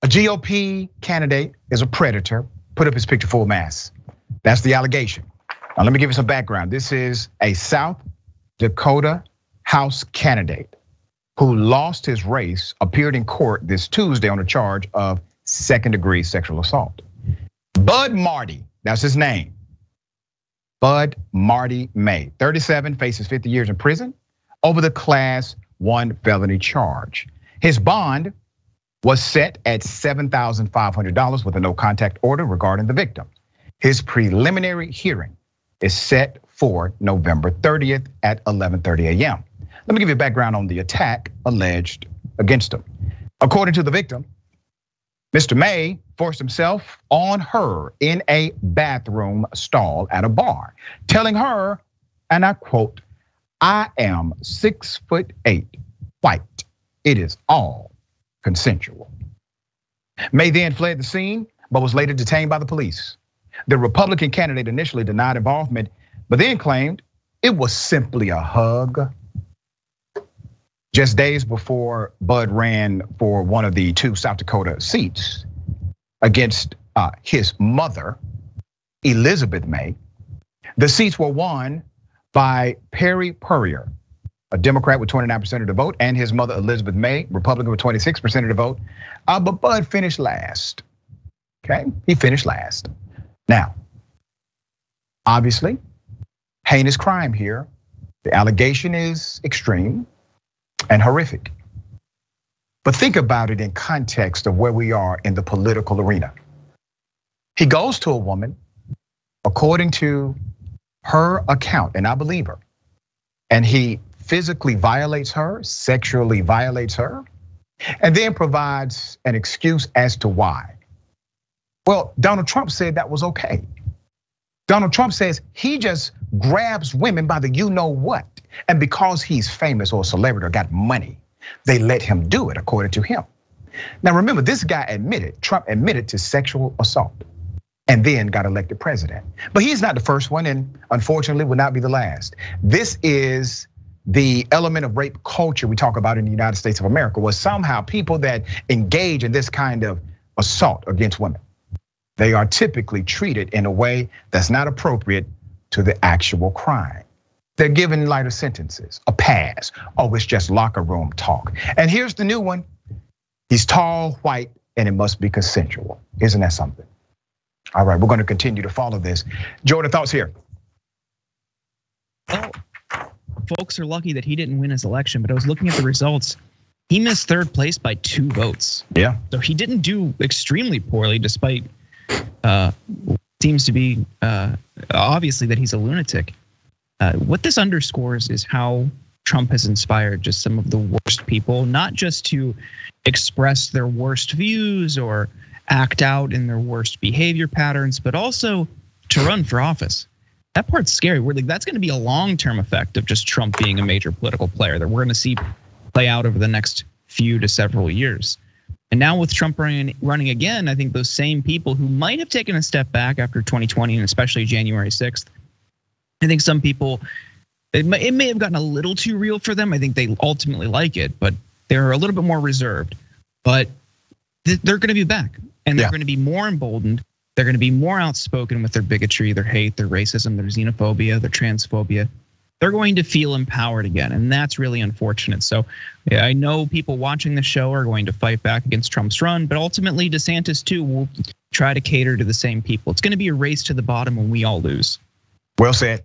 A GOP candidate is a predator, put up his picture full mass. That's the allegation. Now, let me give you some background. This is a South Dakota House candidate who lost his race, appeared in court this Tuesday on a charge of second degree sexual assault. Bud Marty, that's his name. Bud Marty May, 37, faces 50 years in prison over the class one felony charge. His bond was set at $7,500 with a no contact order regarding the victim. His preliminary hearing is set for November 30th at 11:30 a.m. Let me give you background on the attack alleged against him. According to the victim, Mr. May forced himself on her in a bathroom stall at a bar, telling her, and I quote, I am six foot eight, white. It is all consensual. May then fled the scene, but was later detained by the police. The Republican candidate initially denied involvement, but then claimed it was simply a hug. Just days before Bud ran for one of the two South Dakota seats against uh, his mother, Elizabeth May, the seats were won by Peri Pourier, a Democrat with 29% of the vote, and his mother, Elizabeth May, Republican with 26% of the vote. Uh, but Bud finished last. Okay, he finished last. Now, obviously, heinous crime here. The allegation is extreme and horrific. But think about it in context of where we are in the political arena. He goes to a woman, according to her account, and I believe her, and he physically violates her, sexually violates her, and then provides an excuse as to why. Well, Donald Trump said that was okay. Donald Trump says he just grabs women by the you know what. And because he's famous or a celebrity or got money, they let him do it, according to him. Now remember, this guy admitted, Trump admitted to sexual assault and then got elected president. But he's not the first one, and unfortunately will not be the last. This is the element of rape culture we talk about in the United States of America, was somehow people that engage in this kind of assault against women they are typically treated in a way that's not appropriate to the actual crime. They're given lighter sentences, a pass. Oh, it's just locker room talk. And here's the new one. He's tall, white, and it must be consensual. Isn't that something? All right, we're going to continue to follow this. Jordan, thoughts here? Well, folks are lucky that he didn't win his election, but I was looking at the results. He missed third place by two votes. Yeah. So he didn't do extremely poorly despite uh, seems to be uh, obviously that he's a lunatic. Uh, what this underscores is how Trump has inspired just some of the worst people, not just to express their worst views or act out in their worst behavior patterns, but also to run for office. That part's scary. We're like, that's going to be a long-term effect of just Trump being a major political player that we're going to see play out over the next few to several years. And now with Trump running, running again, I think those same people who might have taken a step back after 2020 and especially January 6th, I think some people, it may, it may have gotten a little too real for them. I think they ultimately like it, but they're a little bit more reserved. But they're going to be back and they're yeah. going to be more emboldened. They're going to be more outspoken with their bigotry, their hate, their racism, their xenophobia, their transphobia they're going to feel empowered again. And that's really unfortunate. So I know people watching the show are going to fight back against Trump's run, but ultimately DeSantis too will try to cater to the same people. It's going to be a race to the bottom when we all lose. Well said.